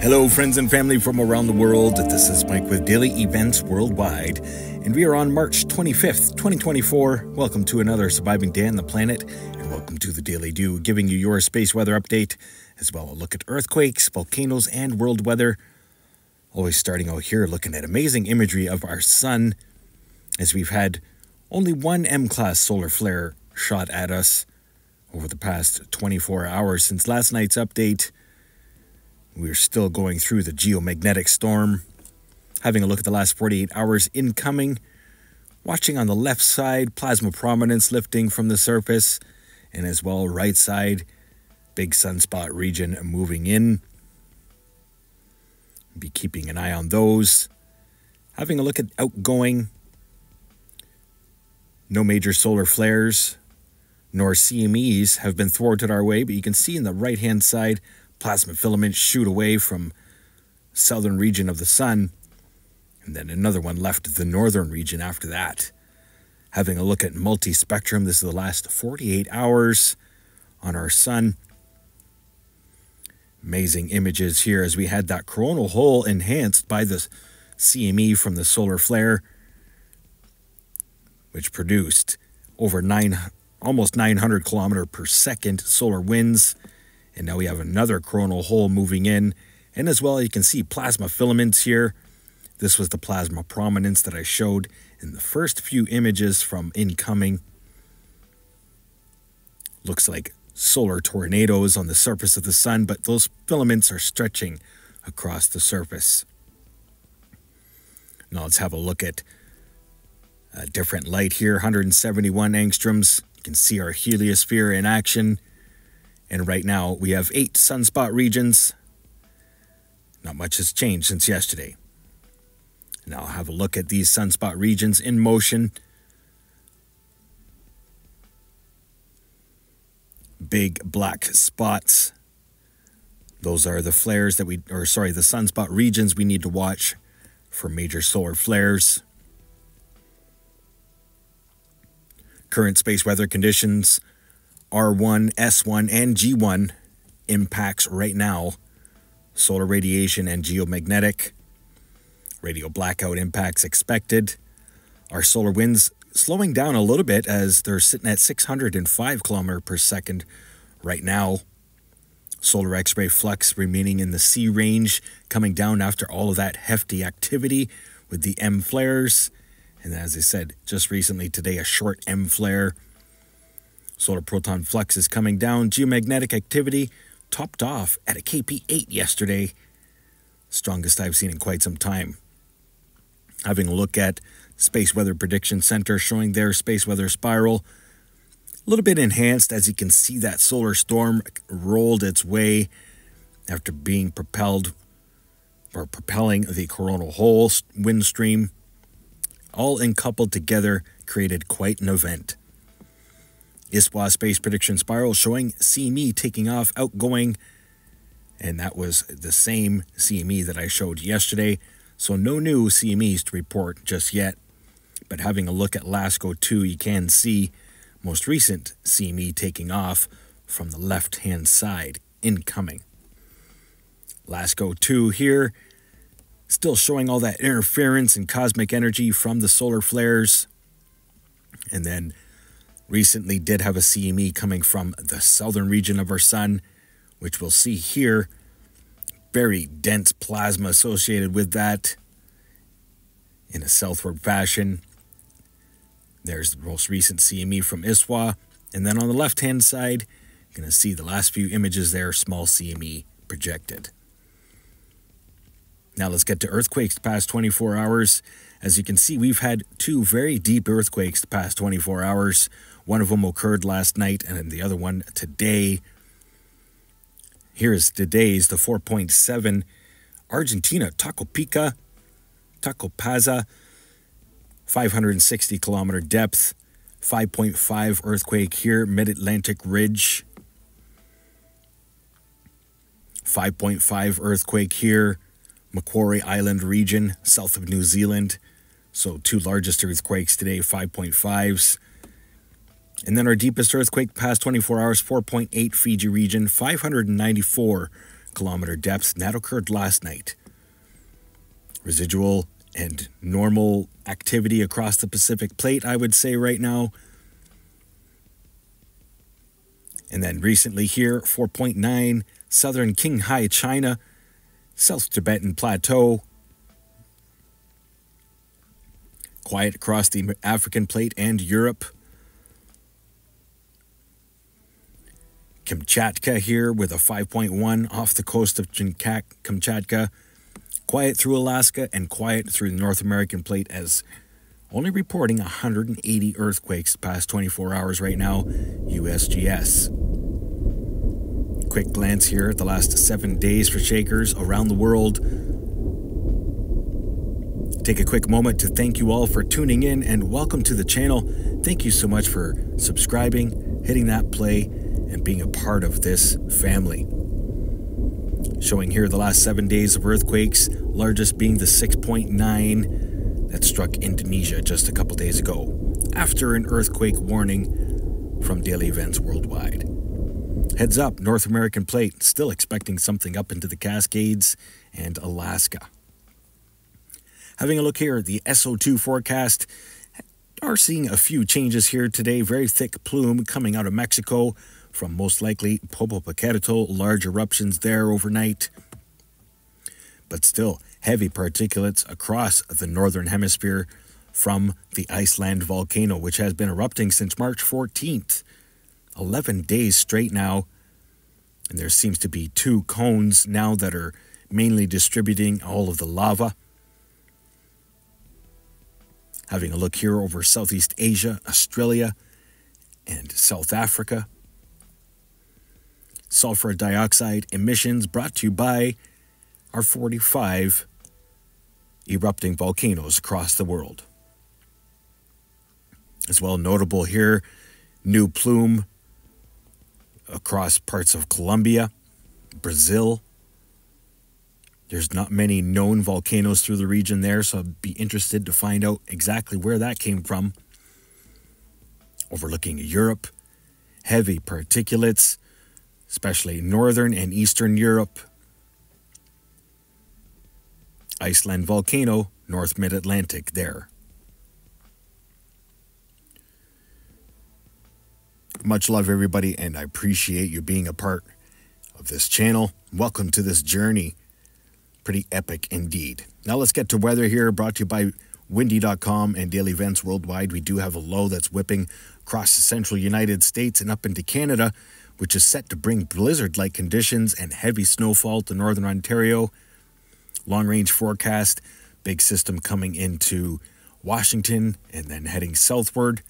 Hello, friends and family from around the world. This is Mike with Daily Events Worldwide, and we are on March 25th, 2024. Welcome to another surviving day on the planet, and welcome to the Daily Dew, giving you your space weather update, as well a look at earthquakes, volcanoes, and world weather. Always starting out here looking at amazing imagery of our sun, as we've had only one M class solar flare shot at us over the past 24 hours since last night's update. We're still going through the geomagnetic storm. Having a look at the last 48 hours incoming. Watching on the left side, plasma prominence lifting from the surface, and as well, right side, big sunspot region moving in. Be keeping an eye on those. Having a look at outgoing. No major solar flares nor CMEs have been thwarted our way, but you can see in the right hand side plasma filaments shoot away from southern region of the sun, and then another one left the northern region after that. Having a look at multi-spectrum, this is the last 48 hours on our sun. Amazing images here as we had that coronal hole enhanced by the CME from the solar flare, which produced over nine, almost 900 kilometer per second solar winds and now we have another coronal hole moving in. And as well, you can see plasma filaments here. This was the plasma prominence that I showed in the first few images from incoming. Looks like solar tornadoes on the surface of the sun, but those filaments are stretching across the surface. Now let's have a look at a different light here 171 angstroms. You can see our heliosphere in action. And right now we have eight sunspot regions. Not much has changed since yesterday. Now I'll have a look at these sunspot regions in motion. Big black spots. Those are the flares that we, or sorry, the sunspot regions we need to watch for major solar flares. Current space weather conditions R1, S1, and G1 impacts right now solar radiation and geomagnetic. Radio blackout impacts expected. Our solar winds slowing down a little bit as they're sitting at 605 kilometer per second right now. Solar X ray flux remaining in the C range, coming down after all of that hefty activity with the M flares. And as I said just recently today, a short M flare Solar proton flux is coming down. Geomagnetic activity topped off at a KP8 yesterday, strongest I've seen in quite some time. Having a look at Space Weather Prediction Center showing their space weather spiral, a little bit enhanced as you can see that solar storm rolled its way after being propelled or propelling the coronal hole wind stream, all encoupled together, created quite an event. ISWA Space Prediction Spiral showing CME taking off, outgoing, and that was the same CME that I showed yesterday. So no new CMEs to report just yet, but having a look at LASCO 2, you can see most recent CME taking off from the left-hand side, incoming. LASCO 2 here, still showing all that interference and cosmic energy from the solar flares. And then recently did have a CME coming from the southern region of our sun, which we'll see here. Very dense plasma associated with that in a southward fashion. There's the most recent CME from ISWA. And then on the left hand side, you're going to see the last few images there, small CME projected. Now let's get to earthquakes past 24 hours. As you can see, we've had two very deep earthquakes the past 24 hours. One of them occurred last night, and the other one today. Here's today's the 4.7 Argentina, Tacopica, Tacopaza, 560 kilometer depth, 5.5 earthquake here, Mid Atlantic Ridge. 5.5 earthquake here, Macquarie Island region, south of New Zealand. So, two largest earthquakes today, 5.5s. And then our deepest earthquake past 24 hours, 4.8 Fiji region, 594 kilometer depth, and that occurred last night. Residual and normal activity across the Pacific plate, I would say, right now. And then recently here, 4.9, southern Qinghai, China, South Tibetan Plateau. Quiet across the African plate and Europe. Kamchatka here with a 5.1 off the coast of Kamchatka. Quiet through Alaska and quiet through the North American plate as only reporting 180 earthquakes past 24 hours right now, USGS. Quick glance here at the last seven days for shakers around the world. Take a quick moment to thank you all for tuning in and welcome to the channel. Thank you so much for subscribing, hitting that play, and being a part of this family. Showing here the last seven days of earthquakes, largest being the 6.9 that struck Indonesia just a couple days ago, after an earthquake warning from Daily Events Worldwide. Heads up, North American plate, still expecting something up into the Cascades and Alaska. Having a look here at the SO2 forecast, are seeing a few changes here today. Very thick plume coming out of Mexico from most likely Popocatépetl, large eruptions there overnight. But still, heavy particulates across the northern hemisphere from the Iceland volcano, which has been erupting since March 14th. 11 days straight now. And there seems to be two cones now that are mainly distributing all of the lava. Having a look here over Southeast Asia, Australia, and South Africa sulfur dioxide emissions brought to you by our 45 erupting volcanoes across the world. As well notable here, new plume across parts of Colombia, Brazil. There's not many known volcanoes through the region there, so I'd be interested to find out exactly where that came from. Overlooking Europe, heavy particulates especially northern and eastern Europe. Iceland volcano, North Mid Atlantic, there. Much love, everybody, and I appreciate you being a part of this channel. Welcome to this journey. Pretty epic indeed. Now let's get to weather here, brought to you by windy.com and daily events worldwide. We do have a low that's whipping across the central United States and up into Canada which is set to bring blizzard like conditions and heavy snowfall to northern Ontario. Long range forecast, big system coming into Washington and then heading southward.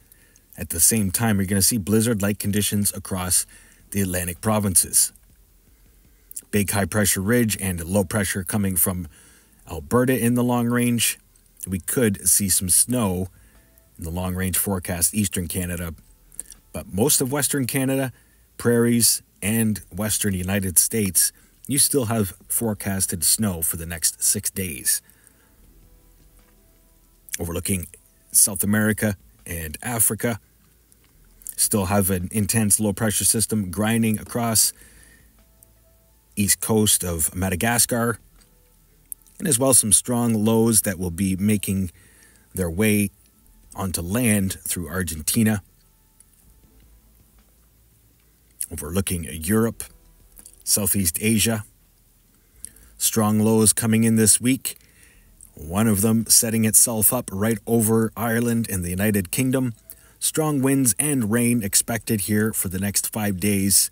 At the same time, you're going to see blizzard like conditions across the Atlantic provinces. Big high pressure ridge and low pressure coming from Alberta in the long range. We could see some snow in the long range forecast, eastern Canada, but most of western Canada prairies, and western United States, you still have forecasted snow for the next six days. Overlooking South America and Africa, still have an intense low pressure system grinding across east coast of Madagascar, and as well some strong lows that will be making their way onto land through Argentina overlooking Europe, Southeast Asia. Strong lows coming in this week. One of them setting itself up right over Ireland and the United Kingdom. Strong winds and rain expected here for the next five days.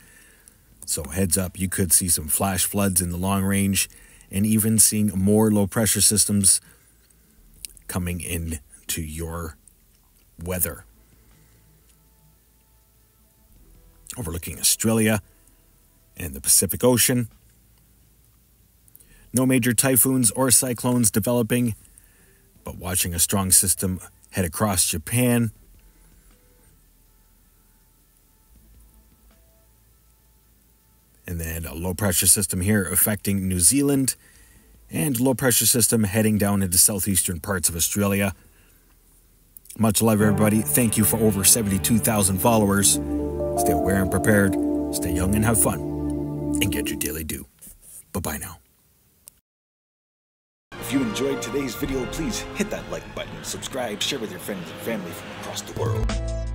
So, heads up, you could see some flash floods in the long range and even seeing more low pressure systems coming in to your weather. overlooking Australia and the Pacific Ocean. No major typhoons or cyclones developing, but watching a strong system head across Japan. And then a low pressure system here affecting New Zealand, and low pressure system heading down into southeastern parts of Australia. Much love, everybody. Thank you for over 72,000 followers. Stay aware and prepared, stay young and have fun, and get your daily dew. Bye bye now. If you enjoyed today's video, please hit that like button, subscribe, share with your friends and family from across the world.